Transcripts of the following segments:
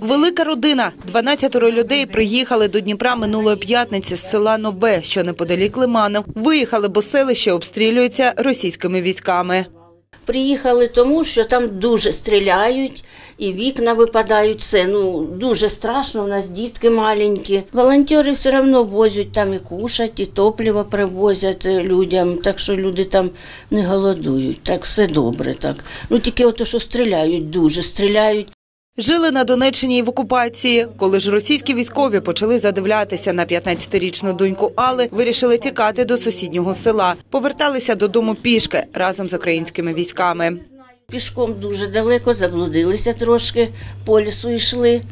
Велика родина. 12 людей приїхали до Дніпра минулої п'ятниці з села Нове, що неподалік Лиману. Виїхали, бо селище обстрілюється російськими військами. Приїхали тому, що там дуже стріляють, і вікна випадають. Все ну дуже страшно. У нас дітки маленькі. Волонтери все одно возять там і кушать, і топливо привозять е, людям. Так що люди там не голодують. Так все добре. Так ну тільки ото, що стріляють, дуже стріляють. Жили на Донеччині і в окупації. Коли ж російські військові почали задивлятися на 15-річну доньку Алли, вирішили тікати до сусіднього села. Поверталися додому пішки разом з українськими військами. Пішком дуже далеко, заблудилися трошки, по лісу йшли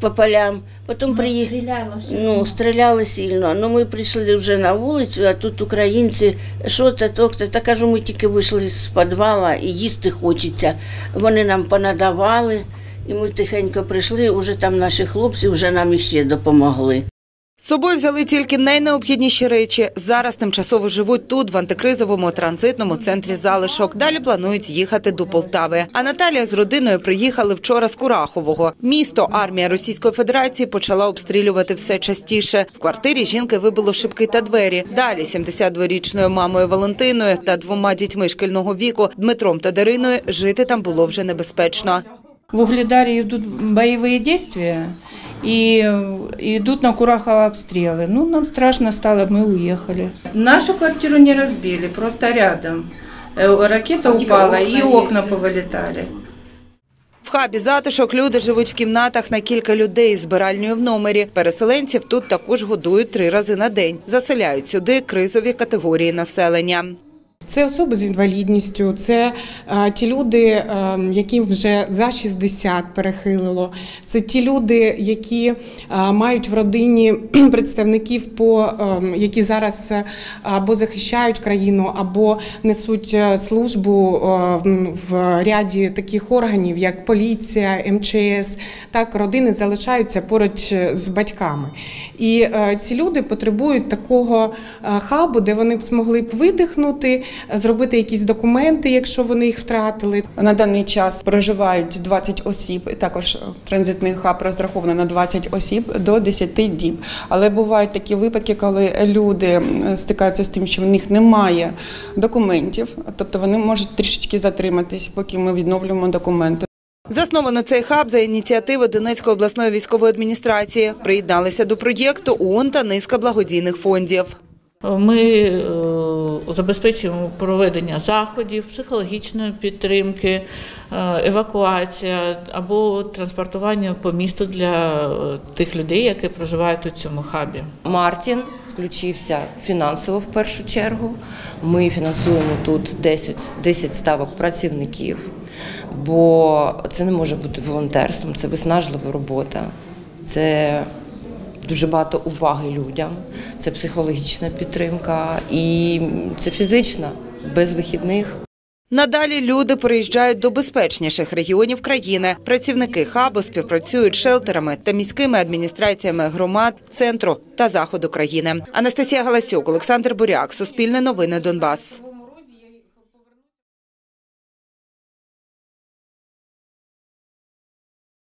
по полям. Потім приїхали. Ну, стріляли сильно. Ну, ми прийшли вже на вулицю, а тут українці, що це, то, це. Та кажу, ми тільки вийшли з підвала і їсти хочеться. Вони нам понадавали, і ми тихенько прийшли, вже там наші хлопці вже нам іще допомогли. З собою взяли тільки найнеобхідніші речі. Зараз тимчасово живуть тут, в антикризовому транзитному центрі залишок. Далі планують їхати до Полтави. А Наталія з родиною приїхали вчора з Курахового. Місто армія Російської Федерації почала обстрілювати все частіше. В квартирі жінки вибило шибки та двері. Далі 72-річною мамою Валентиною та двома дітьми шкільного віку Дмитром та Дариною жити там було вже небезпечно. В Угледаре идут боевые действия и э, идут на Курахово обстрелы. Ну, нам страшно стало, мы уехали. Нашу квартиру не разбили, просто рядом. Э, Ракета упала и окна повылетали. В хабі затишок люди живуть в кімнатах на кілька людей з збиральнею в номері. Переселенців тут також годують три рази на день. Заселяють сюди кризові категорії населення. Це особи з інвалідністю, це е, ті люди, е, яким вже за 60 перехилило. Це ті люди, які е, мають в родині представників, по е, які зараз е, або захищають країну, або несуть е, службу е, в ряді таких органів, як поліція, МЧС. Так родини залишаються поруч з батьками. І е, ці люди потребують такого е, хабу, де вони б змогли б видихнути, зробити якісь документи, якщо вони їх втратили. На даний час проживають 20 осіб, також транзитний хаб розрахований на 20 осіб до 10 діб. Але бувають такі випадки, коли люди стикаються з тим, що в них немає документів, тобто вони можуть трішечки затриматись, поки ми відновлюємо документи. Засновано цей хаб за ініціативи Донецької обласної військової адміністрації. Приєдналися до проєкту ООН та низка благодійних фондів. Ми е, забезпечуємо проведення заходів, психологічної підтримки, е, евакуація або транспортування по місту для е, тих людей, які проживають у цьому хабі. Мартін включився фінансово в першу чергу. Ми фінансуємо тут 10, 10 ставок працівників, бо це не може бути волонтерством, це виснажлива робота. Це дуже багато уваги людям, це психологічна підтримка і це фізична, без вихідних. Надалі люди переїжджають до безпечніших регіонів країни. Працівники хабу співпрацюють з шелтерами та міськими адміністраціями громад, центру та заходу країни. Анастасія Галасюк, Олександр Буряк, Суспільне новини Донбас.